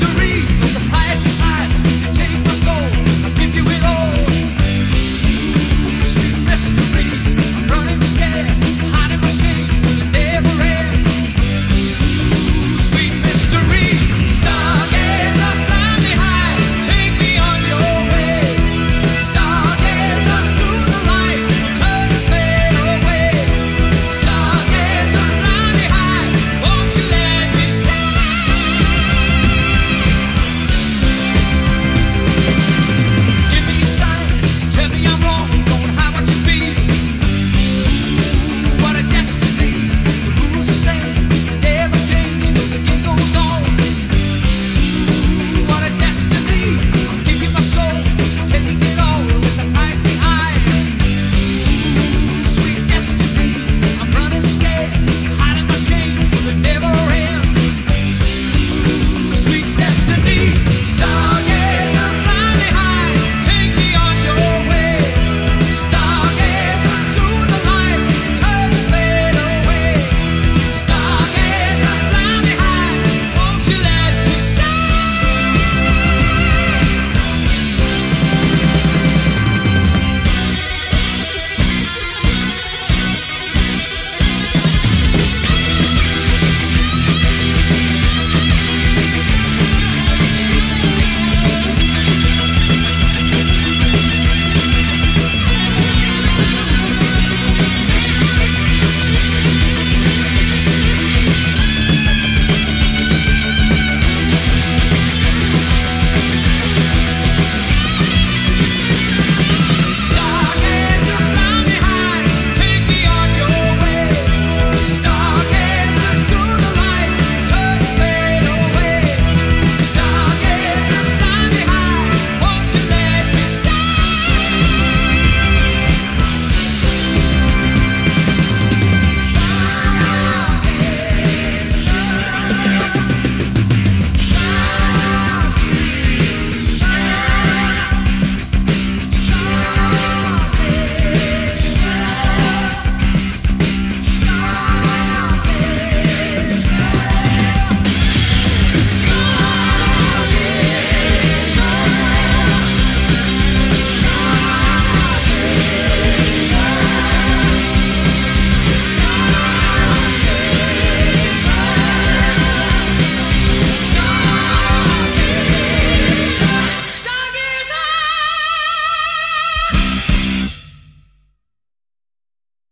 history.